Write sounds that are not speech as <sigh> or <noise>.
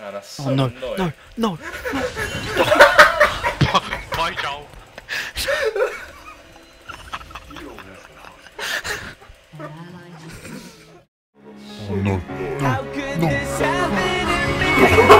No, that's oh, so oh, no, annoying. No, no, no. Bye, Joel. oh no. no. How could no. this happen <laughs>